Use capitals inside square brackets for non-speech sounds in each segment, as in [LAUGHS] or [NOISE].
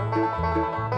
And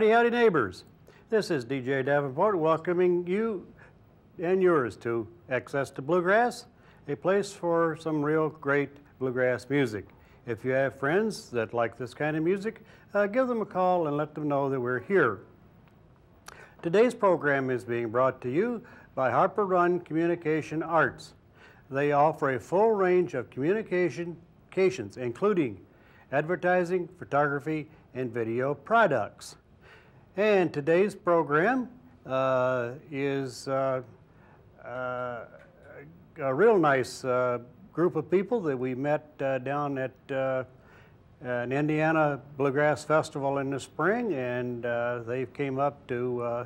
howdy, howdy, neighbors. This is DJ Davenport welcoming you and yours to Access to Bluegrass, a place for some real great bluegrass music. If you have friends that like this kind of music, uh, give them a call and let them know that we're here. Today's program is being brought to you by Harper Run Communication Arts. They offer a full range of communications, including advertising, photography, and video products. And today's program uh, is uh, uh, a real nice uh, group of people that we met uh, down at uh, an Indiana Bluegrass Festival in the spring, and they came up to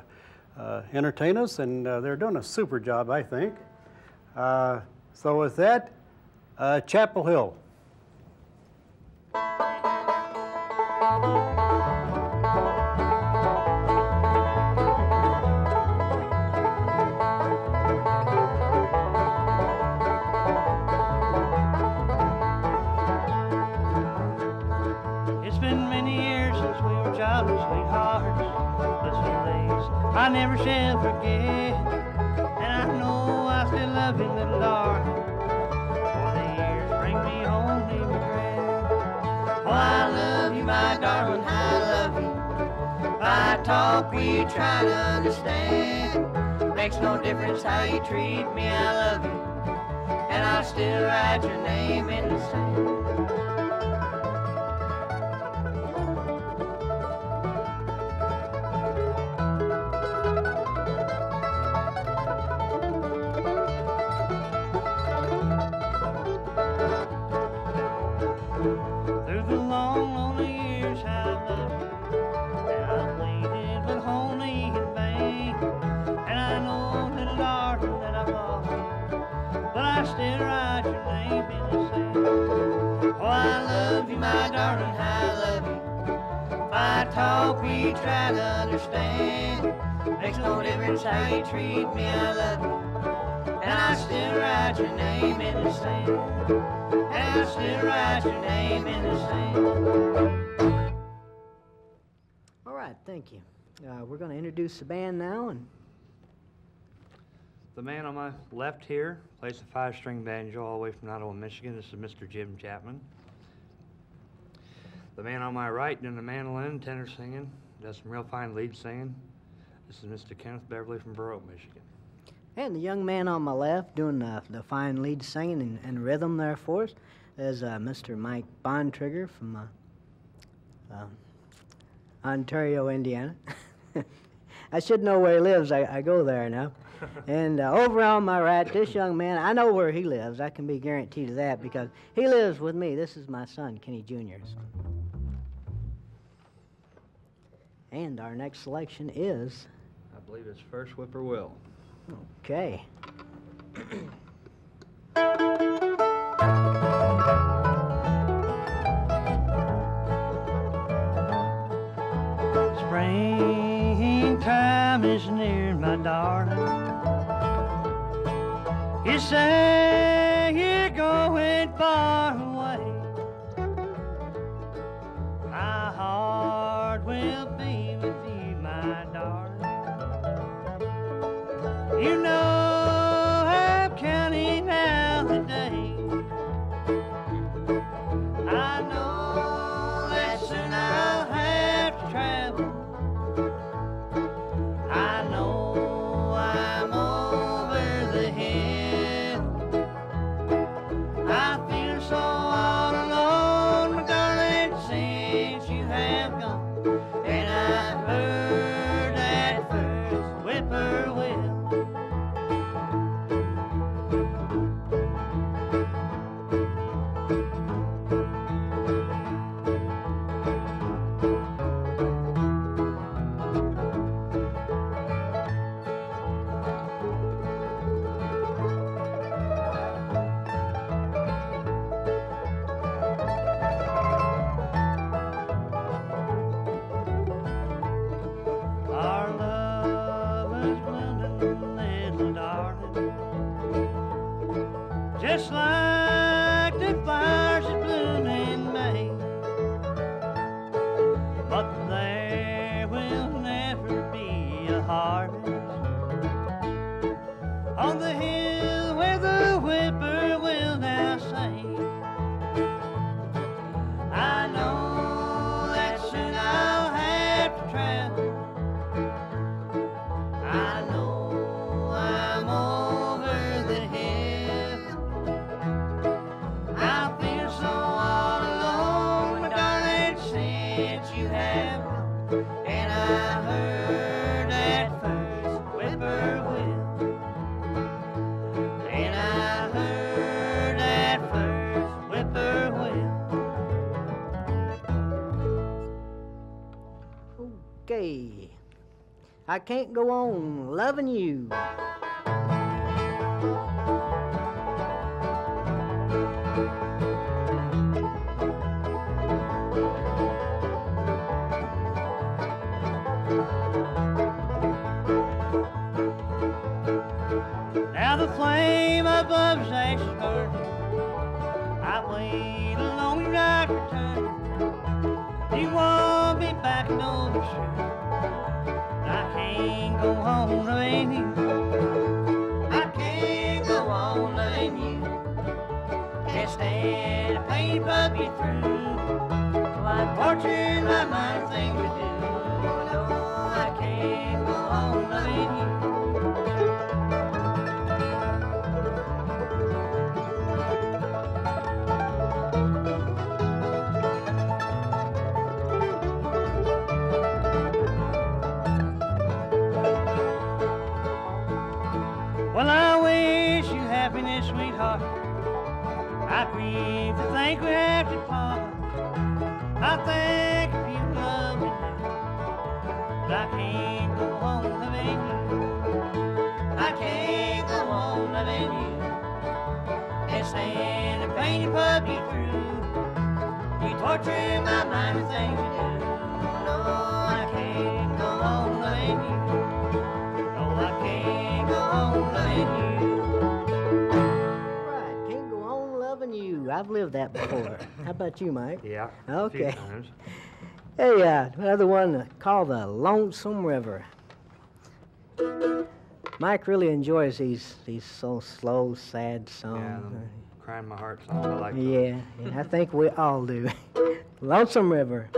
entertain us, and they're doing a super job, I think. so with that, Chapel Hill. Never shall forget. And I know I still love you, little darling. For the years bring me only regret. Oh, I love you, my darling, I love you. I talk, we try to understand. Makes no difference how you treat me, I love you. And I'll still write your name in the sand. Love you, my darling, I love you. If I talk, we try to understand. Makes no difference how you treat me, I love you. And I still write your name in the sand. And I still write your name in the sand. All right, thank you. Uh, we're going to introduce the band now, and The man on my left here plays a five-string banjo all the way from Ottawa, Michigan. This is Mr. Jim Chapman. The man on my right doing the mandolin, tenor singing, does some real fine lead singing. This is Mr. Kenneth Beverly from Oak, Michigan. and the young man on my left doing the, the fine lead singing and, and rhythm there for us is uh, Mr. Mike Bontrager from uh, uh, Ontario, Indiana. [LAUGHS] I should know where he lives. I, I go there now. [LAUGHS] and uh, over on my right, this young man, I know where he lives. I can be guaranteed of that because he lives with me. This is my son, Kenny Jr. And our next selection is I believe it's First Whippoorwill. okay. [CLEARS THROAT] Springtime is near, my darling. You say you're going far Just like Okay. I can't go on loving you. loving. I can't go on loving you. Can't stand the pain put me through. Like torture my mind thing to do. No, I can't go on loving you. I've lived that before. How about you, Mike? [LAUGHS] Yeah. Okay. Hey, uh, another one called the Lonesome River. Mike really enjoys these these so slow, sad songs. Yeah, crying my heart songs. I like. Those. Yeah, yeah I think we all do. [LAUGHS] Lonesome River.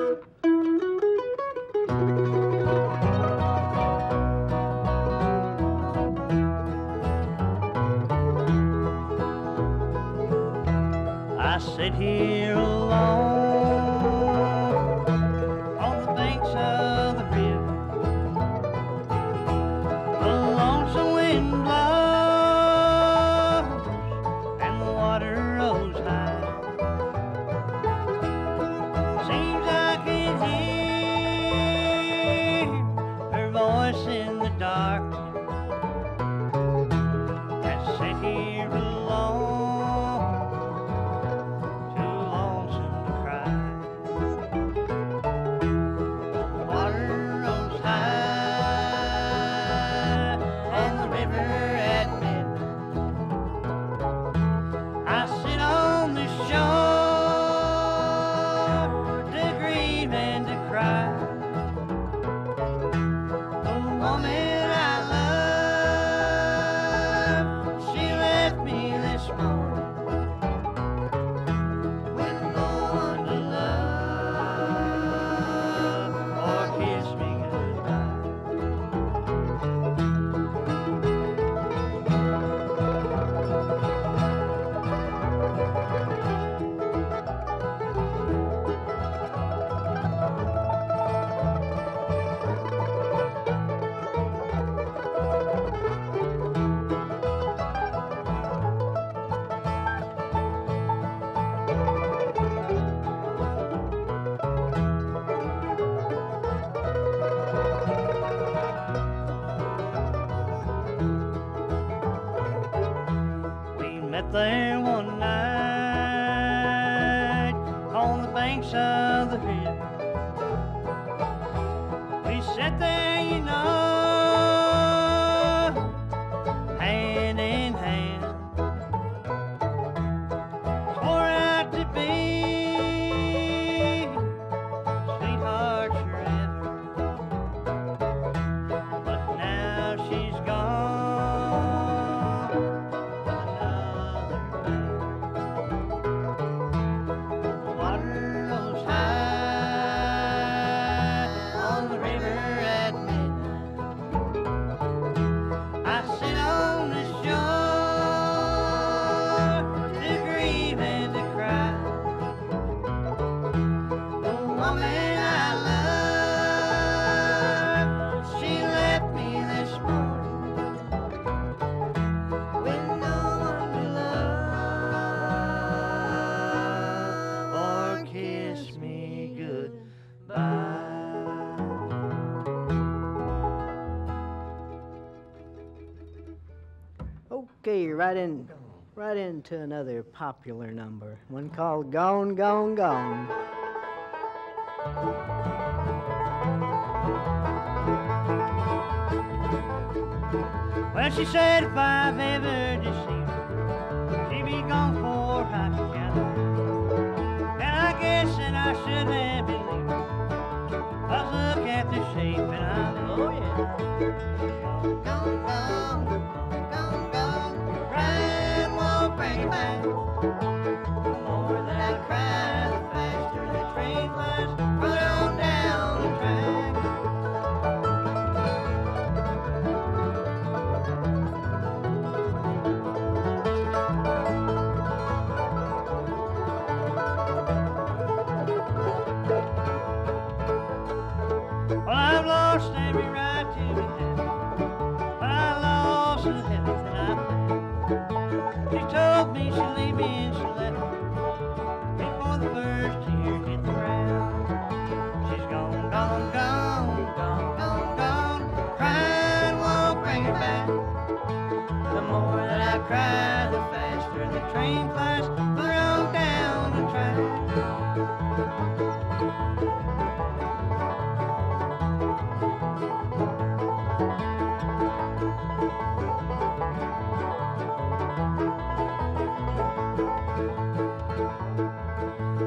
I sit here there right in, right into another popular number, one called "Gone, Gone, Gone." Well, she said if I've ever deceived her, she'd be gone for half a. And I guess that I should have believed cry, the faster the train flies. Her down the track.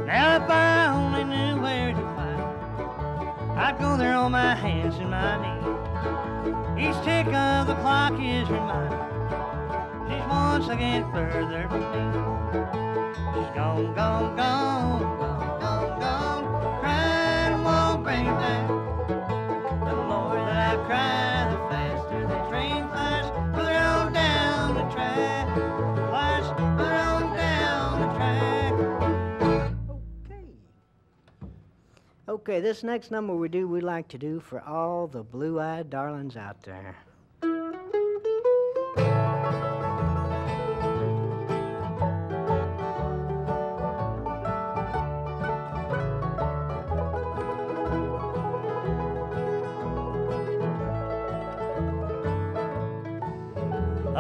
Now if I only knew where to find I'd go there on my hands and my knees. Each tick of the clock is. She's once again further. She's gone, gone, gone. Okay. Okay, this next number we do, we like to do for all the blue-eyed darlings out there.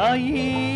A year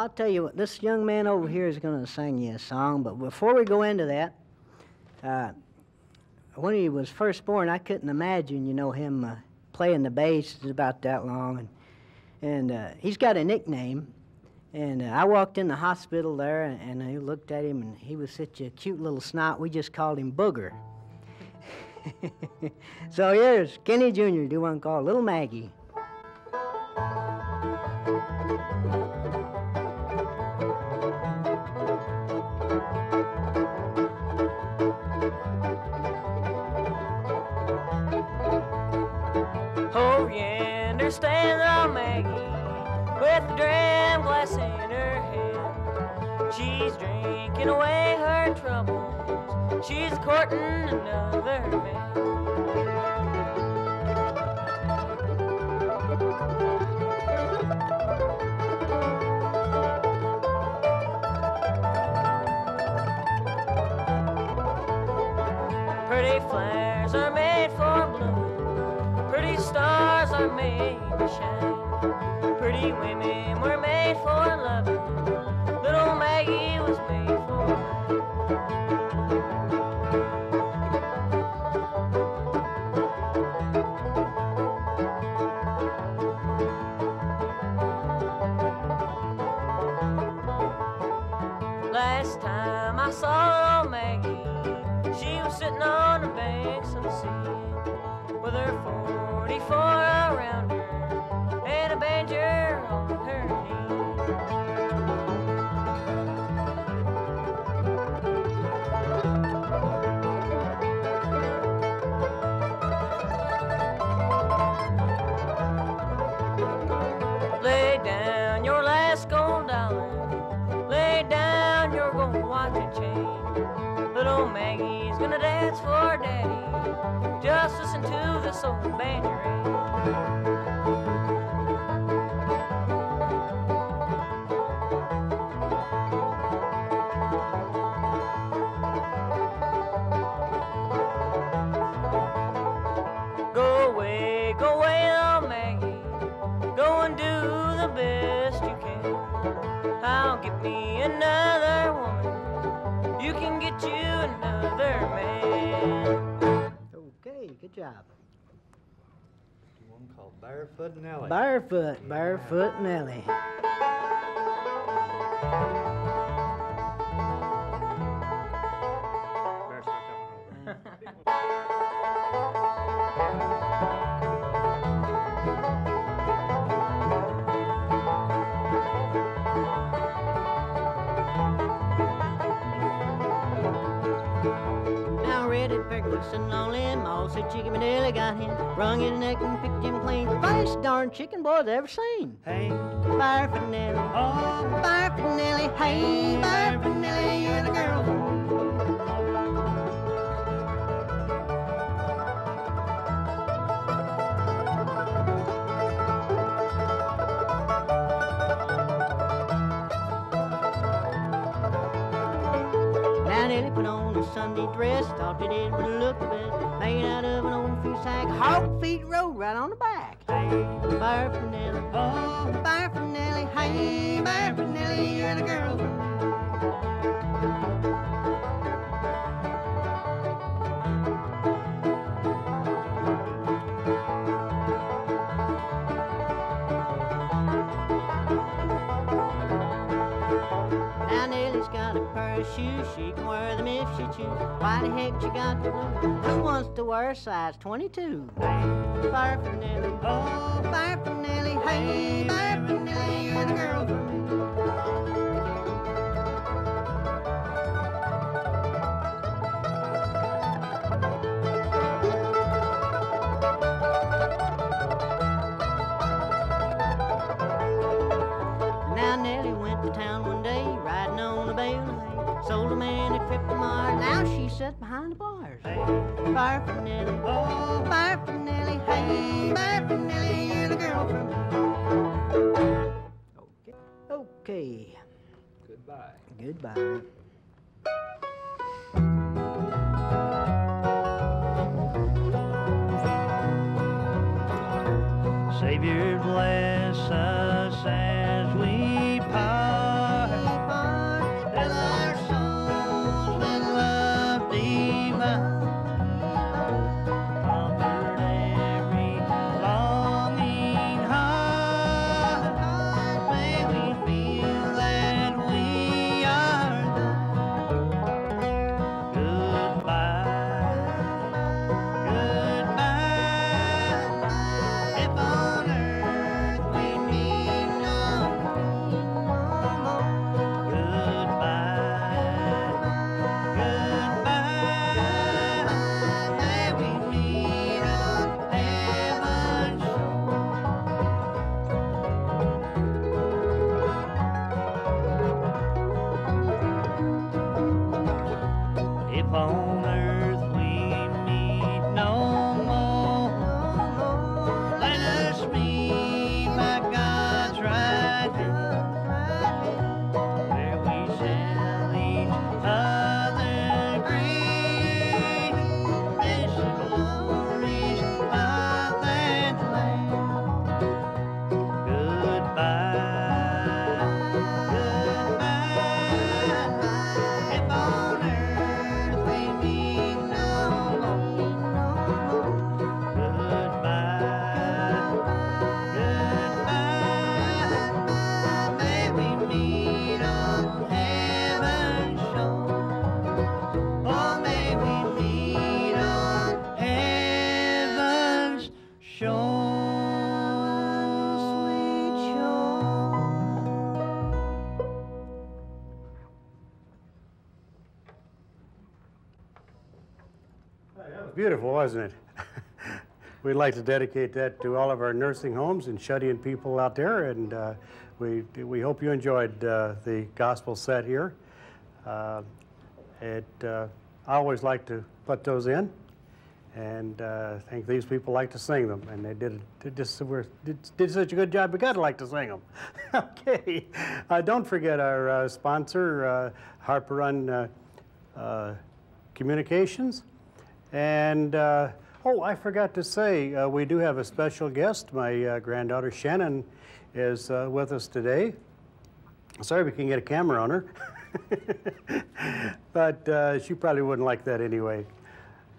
I'll tell you what, this young man over here is going to sing you a song, but before we go into that, uh, when he was first born, I couldn't imagine, you know, him uh, playing the bass is about that long, and and uh, he's got a nickname. And uh, I walked in the hospital there, and, and I looked at him, and he was such a cute little snot. We just called him Booger. [LAUGHS] so here's Kenny Jr. do one called Little Maggie. Drinking away her troubles. She's courting another man. Pretty flares are made for bloom. Pretty stars are made to shine. Pretty women were made for loving. And chain. Little Maggie's gonna dance for daddy. Just listen to this old banjo One called Barefoot Nellie. Barefoot, Barefoot Nellie. On him, all said Chicken Manila got him, wrung his neck and picked him clean. Finest darn chicken boys ever seen. Hey, Barefoot Nellie, oh, Barefoot Nellie, hey, Barefoot Nellie, you're the girl. Back. hey, Barefoot Nellie, oh, Barefoot Nellie, hey, Barefoot Nellie, you're the girl of shoes, she can wear them if she choose. Why the heck she got the blue? Who wants to wear size 22? Barefoot Nellie, oh, Barefoot Nellie, hey, Barefoot Nellie, you're the girl for now behind the bars. Barefoot Nellie, oh, Barefoot Nellie, hey, Barefoot Nellie, you're the girl me. Okay. Okay. Goodbye. Goodbye. Wasn't it? [LAUGHS] We'd like to dedicate that to all of our nursing homes and shut-in people out there, and uh, we, we hope you enjoyed uh, the gospel set here. Uh, It, uh, I always like to put those in, and uh, I think these people like to sing them, and they did, just were, did, did such a good job, we gotta like to sing them. [LAUGHS] Okay, Uh, don't forget our sponsor, Harper Run Communications. And, uh, oh, I forgot to say, uh, we do have a special guest. My uh, granddaughter Shannon is uh, with us today. Sorry we can get a camera on her. [LAUGHS] but uh, she probably wouldn't like that anyway.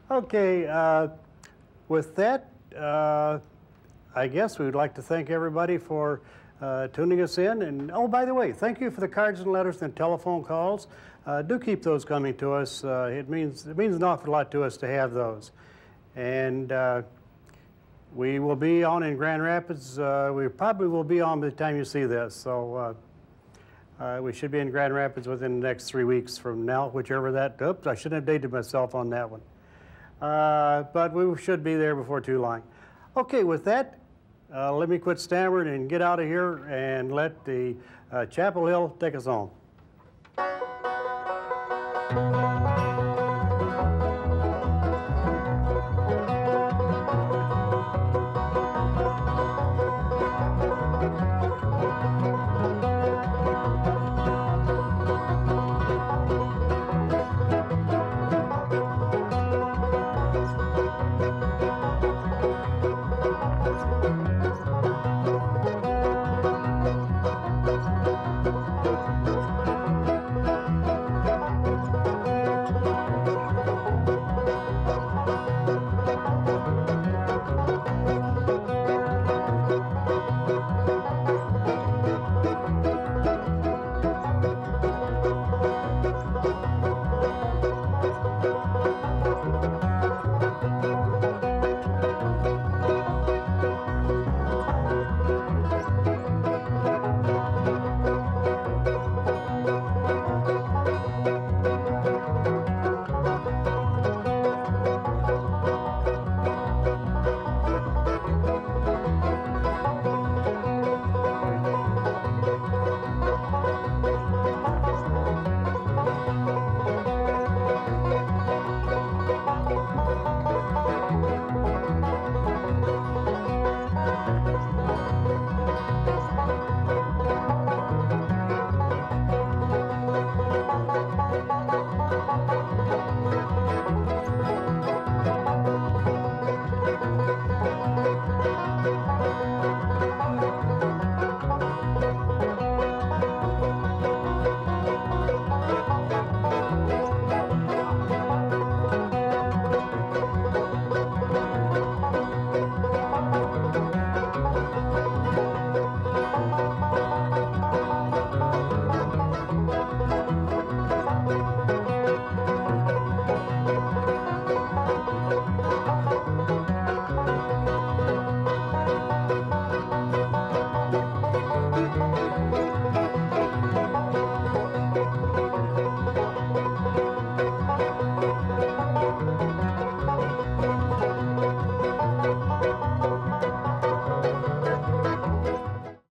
Okay, uh, with that, I guess we would like to thank everybody for uh, tuning us in. And oh, by the way, thank you for the cards and letters and telephone calls. Uh, do keep those coming to us. Uh, it means it means an awful lot to us to have those. And uh, we will be on in Grand Rapids. Uh, we probably will be on by the time you see this. So. Uh, we should be in Grand Rapids within the next three weeks from now, whichever that, oops, I shouldn't have dated myself on that one. But we should be there before too long. Okay, with that, uh, let me quit stammering and get out of here and let the uh, Chapel Hill take us home.